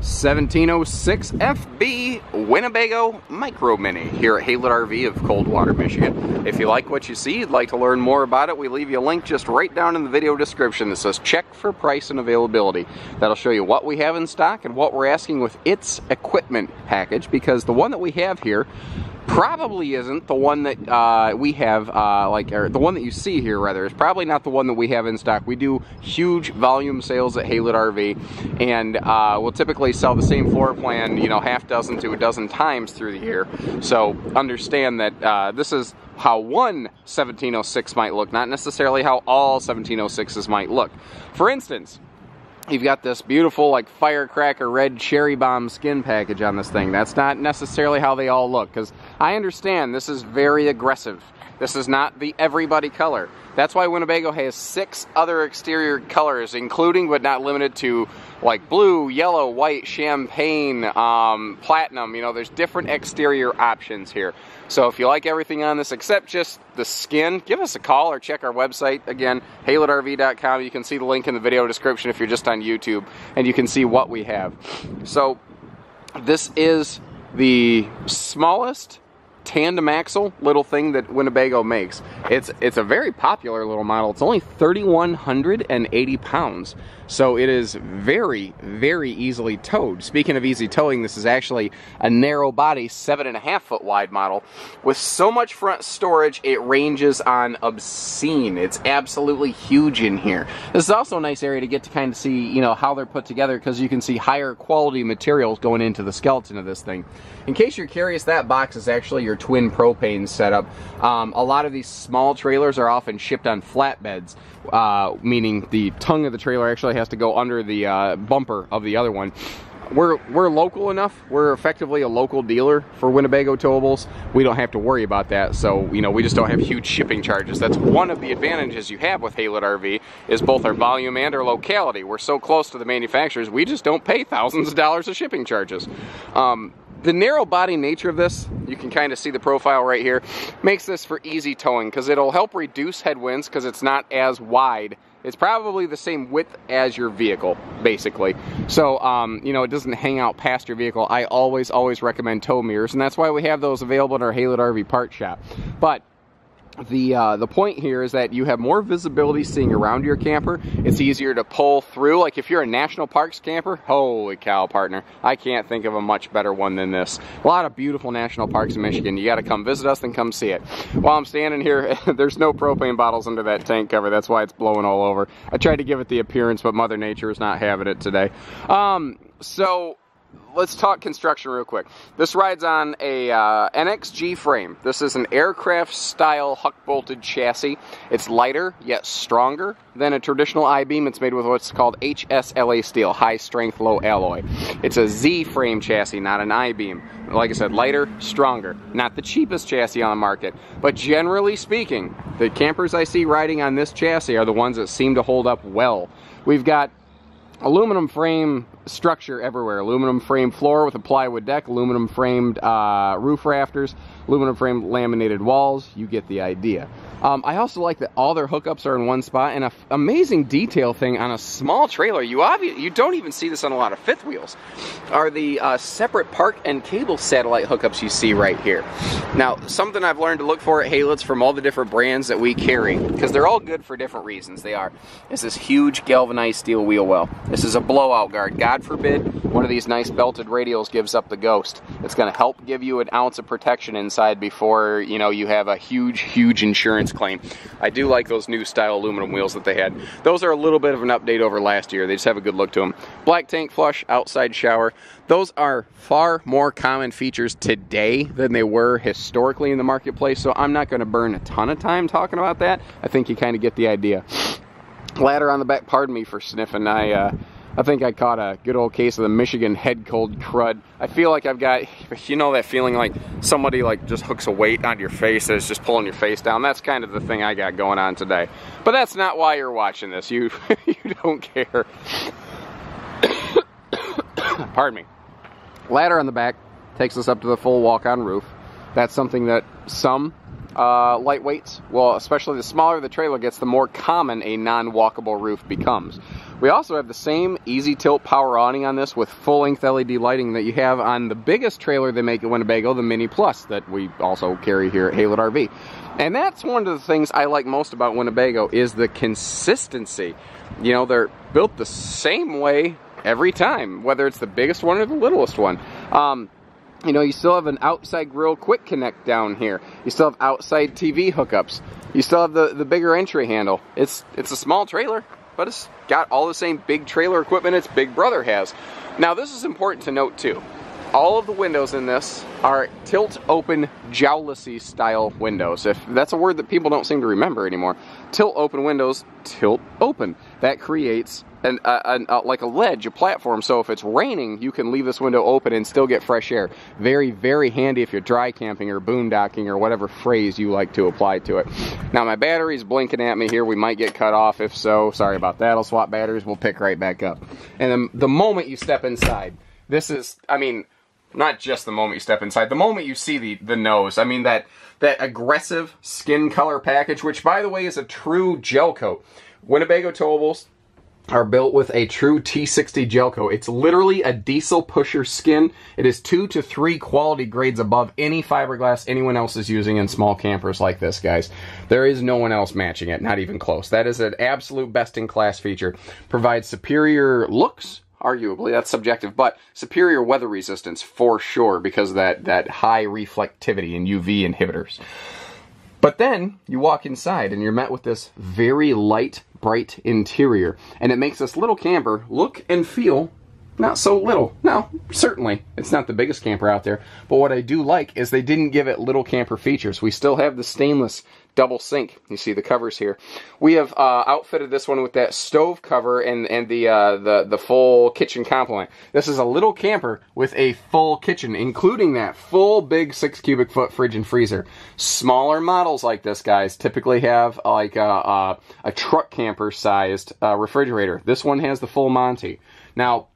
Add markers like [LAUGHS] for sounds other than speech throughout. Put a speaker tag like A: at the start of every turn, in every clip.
A: 1706 FB Winnebago Micro Minnie here at Haylett RV of Coldwater, Michigan. If you like what you see, you'd like to learn more about it, we leave you a link just right down in the video description that says check for price and availability. That'll show you what we have in stock and what we're asking with its equipment package because the one that we have here probably isn't the one that uh, we have, uh, like, or the one that you see here, rather, is probably not the one that we have in stock. We do huge volume sales at Haylett RV, and uh, we'll typically sell the same floor plan, you know, half dozen to a dozen times through the year. So understand that uh, this is how one 1706 might look, not necessarily how all 1706s might look. For instance, You've got this beautiful like firecracker red cherry bomb skin package on this thing. That's not necessarily how they all look because I understand this is very aggressive. This is not the everybody color. That's why Winnebago has six other exterior colors, including but not limited to like blue, yellow, white, champagne, um, platinum. You know, there's different exterior options here. So if you like everything on this except just the skin, give us a call or check our website. Again, haylettrv.com. You can see the link in the video description if you're just on YouTube, and you can see what we have. So this is the smallest tandem axle little thing that Winnebago makes. It's it's a very popular little model. It's only 3,180 pounds. So it is very, very easily towed. Speaking of easy towing, this is actually a narrow body, seven and a half foot wide model with so much front storage, it ranges on obscene. It's absolutely huge in here. This is also a nice area to get to kind of see, you know, how they're put together because you can see higher quality materials going into the skeleton of this thing. In case you're curious, that box is actually your twin propane setup. Um, a lot of these small trailers are often shipped on flatbeds, uh, meaning the tongue of the trailer actually has to go under the uh, bumper of the other one. We're, we're local enough. We're effectively a local dealer for Winnebago towables. We don't have to worry about that. So, you know, we just don't have huge shipping charges. That's one of the advantages you have with Haylett RV is both our volume and our locality. We're so close to the manufacturers, we just don't pay thousands of dollars of shipping charges. Um, the narrow body nature of this, you can kind of see the profile right here, makes this for easy towing because it'll help reduce headwinds because it's not as wide. It's probably the same width as your vehicle, basically. So, um, you know, it doesn't hang out past your vehicle. I always, always recommend tow mirrors, and that's why we have those available in our Haylett RV part shop. But the uh, the point here is that you have more visibility seeing around your camper. It's easier to pull through. Like if you're a national parks camper, holy cow, partner! I can't think of a much better one than this. A lot of beautiful national parks in Michigan. You got to come visit us and come see it. While I'm standing here, [LAUGHS] there's no propane bottles under that tank cover. That's why it's blowing all over. I tried to give it the appearance, but Mother Nature is not having it today. Um, so let's talk construction real quick. This rides on a uh, NXG frame. This is an aircraft style huck bolted chassis. It's lighter yet stronger than a traditional I-beam. It's made with what's called HSLA steel, high strength low alloy. It's a Z frame chassis, not an I-beam. Like I said, lighter, stronger. Not the cheapest chassis on the market, but generally speaking, the campers I see riding on this chassis are the ones that seem to hold up well. We've got aluminum frame structure everywhere. Aluminum frame floor with a plywood deck, aluminum framed uh, roof rafters, aluminum framed laminated walls. You get the idea. Um, I also like that all their hookups are in one spot, and an amazing detail thing on a small trailer. You obvi- you don't even see this on a lot of fifth wheels. Are the uh, separate park and cable satellite hookups you see right here? Now, something I've learned to look for at Haylett's from all the different brands that we carry, because they're all good for different reasons. They are. Is this huge galvanized steel wheel well. This is a blowout guard. God forbid one of these nice belted radials gives up the ghost. It's going to help give you an ounce of protection inside before you know you have a huge, huge insurance claim. I do like those new style aluminum wheels that they had. Those are a little bit of an update over last year. They just have a good look to them. Black tank flush, outside shower. Those are far more common features today than they were historically in the marketplace, so I'm not going to burn a ton of time talking about that. I think you kind of get the idea. Ladder on the back, pardon me for sniffing. I, uh, I think I caught a good old case of the Michigan head cold crud. I feel like I've got, you know that feeling like somebody like just hooks a weight onto your face and is just pulling your face down. That's kind of the thing I got going on today. But that's not why you're watching this. You, [LAUGHS] you don't care. [COUGHS] Pardon me. Ladder on the back takes us up to the full walk-on roof. That's something that some uh, lightweights, well, especially the smaller the trailer gets, the more common a non-walkable roof becomes. We also have the same easy tilt power awning on this with full length LED lighting that you have on the biggest trailer they make at Winnebago, the Minnie Plus, that we also carry here at Haylett RV. And that's one of the things I like most about Winnebago is the consistency. You know, they're built the same way every time, whether it's the biggest one or the littlest one. Um, you know, you still have an outside grill quick connect down here. You still have outside TV hookups. You still have the, the bigger entry handle. It's it's a small trailer, but it's got all the same big trailer equipment its big brother has. Now this is important to note too. All of the windows in this are tilt open jalousie style windows. If that's a word that people don't seem to remember anymore. Tilt open windows, tilt open. That creates an, a, like a ledge, a platform. So if it's raining, you can leave this window open and still get fresh air. Very, very handy if you're dry camping or boondocking or whatever phrase you like to apply to it. Now my battery's blinking at me here. We might get cut off. If so, sorry about that. I'll swap batteries. We'll pick right back up. And then the moment you step inside, this is, I mean, not just the moment you step inside, the moment you see the, the nose. I mean, that, that aggressive skin color package, which by the way is a true gel coat. Winnebago towables, are built with a true T60 gel coat. It's literally a diesel pusher skin. It is two to three quality grades above any fiberglass anyone else is using in small campers like this, guys. There is no one else matching it, not even close. That is an absolute best-in-class feature. Provides superior looks, arguably, that's subjective, but superior weather resistance for sure because of that, that high reflectivity and UV inhibitors. But then you walk inside and you're met with this very light bright interior. And it makes this little camper look and feel not so little. Now, certainly, it's not the biggest camper out there, but what I do like is they didn't give it little camper features. We still have the stainless double sink. You see the covers here. We have uh, outfitted this one with that stove cover and and the uh, the the full kitchen complement. This is a little camper with a full kitchen, including that full big six cubic foot fridge and freezer. Smaller models like this, guys, typically have like a, a, a truck camper sized uh, refrigerator. This one has the full Monty. Now,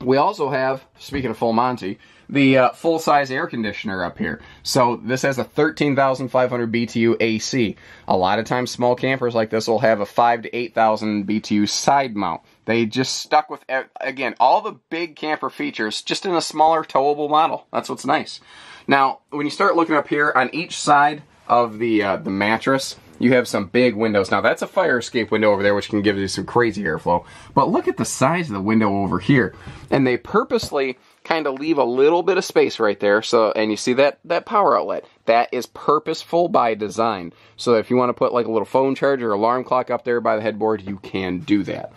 A: we also have, speaking of full Monty, the uh, full-size air conditioner up here. So this has a 13,500 BTU AC. A lot of times small campers like this will have a 5 to 8,000 BTU side mount. They just stuck with, again, all the big camper features just in a smaller towable model. That's what's nice. Now, when you start looking up here on each side of the, uh, the mattress, you have some big windows. Now that's a fire escape window over there which can give you some crazy airflow. But look at the size of the window over here. And they purposely kind of leave a little bit of space right there. So, and you see that, that power outlet. That is purposeful by design. So if you want to put like a little phone charger or alarm clock up there by the headboard, you can do that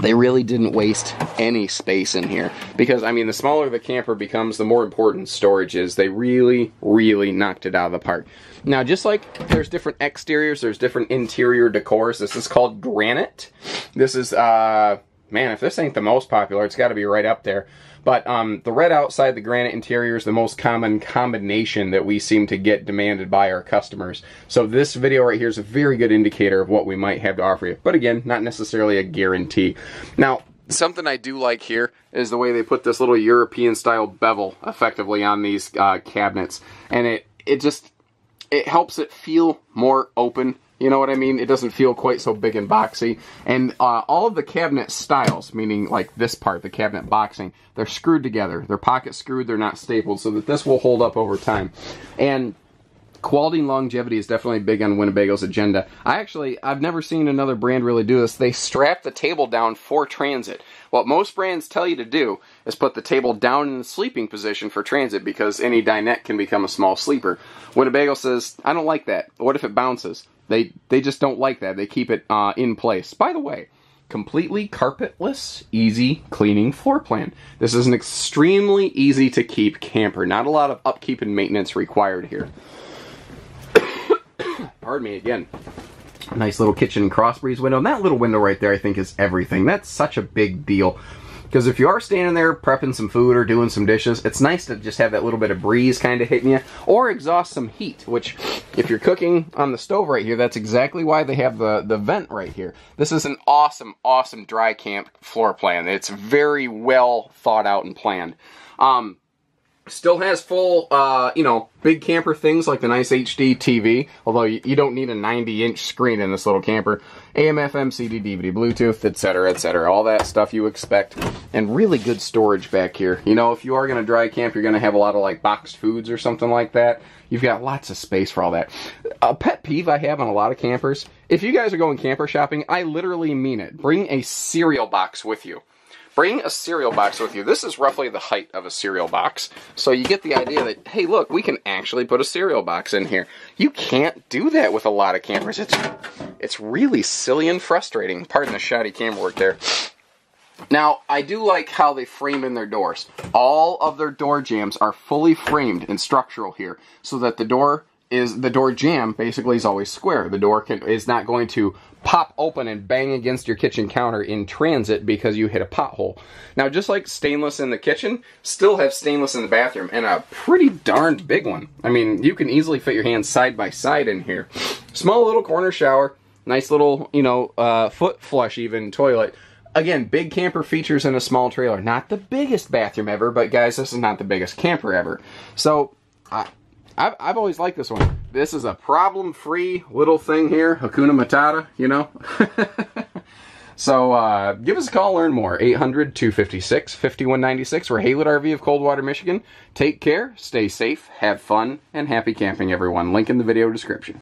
A: they really didn't waste any space in here because I mean the smaller the camper becomes the more important storage is they really really knocked it out of the park now just like there's different exteriors there's different interior decors this is called granite this is uh man if this ain't the most popular it's got to be right up there but um, the red outside, the granite interior is the most common combination that we seem to get demanded by our customers. So this video right here is a very good indicator of what we might have to offer you. But again, not necessarily a guarantee. Now, something I do like here is the way they put this little European style bevel effectively on these uh, cabinets. And it, it just, it helps it feel more open you know what I mean? It doesn't feel quite so big and boxy. And uh, all of the cabinet styles, meaning like this part, the cabinet boxing, they're screwed together. They're pocket screwed, they're not stapled, so that this will hold up over time. And quality and longevity is definitely big on Winnebago's agenda. I actually, I've never seen another brand really do this. They strap the table down for transit. What most brands tell you to do is put the table down in the sleeping position for transit because any dinette can become a small sleeper. Winnebago says, I don't like that. What if it bounces? They they just don't like that. They keep it uh, in place. By the way, completely carpetless, easy cleaning floor plan. This is an extremely easy to keep camper. Not a lot of upkeep and maintenance required here. [COUGHS] Pardon me again. Nice little kitchen cross breeze window. And that little window right there I think is everything. That's such a big deal. Because if you are standing there prepping some food or doing some dishes, it's nice to just have that little bit of breeze kind of hitting you, or exhaust some heat, which if you're cooking on the stove right here, that's exactly why they have the, the vent right here. This is an awesome, awesome dry camp floor plan. It's very well thought out and planned. Um, Still has full, uh, you know, big camper things like the nice HD TV, although you, you don't need a 90 inch screen in this little camper. AM, FM, CD, DVD, Bluetooth, etc., etc. All that stuff you expect. And really good storage back here. You know, if you are going to dry camp, you're going to have a lot of like boxed foods or something like that. You've got lots of space for all that. A pet peeve I have on a lot of campers, if you guys are going camper shopping, I literally mean it. Bring a cereal box with you. Bring a cereal box with you. This is roughly the height of a cereal box. So you get the idea that, hey, look, we can actually put a cereal box in here. You can't do that with a lot of cameras. It's, it's really silly and frustrating. Pardon the shoddy camera work there. Now, I do like how they frame in their doors. All of their door jambs are fully framed and structural here, so that the door is the door jamb basically is always square. The door can, is not going to pop open and bang against your kitchen counter in transit because you hit a pothole. Now, just like stainless in the kitchen, still have stainless in the bathroom, and a pretty darned big one. I mean, you can easily fit your hands side by side in here. Small little corner shower, nice little, you know, uh, foot flush even toilet. Again, big camper features in a small trailer. Not the biggest bathroom ever, but guys, this is not the biggest camper ever. So, I, I've, I've always liked this one. This is a problem-free little thing here. Hakuna Matata, you know? [LAUGHS] so uh, give us a call, learn more. 800-256-5196. We're Haylett RV of Coldwater, Michigan. Take care, stay safe, have fun, and happy camping, everyone. Link in the video description.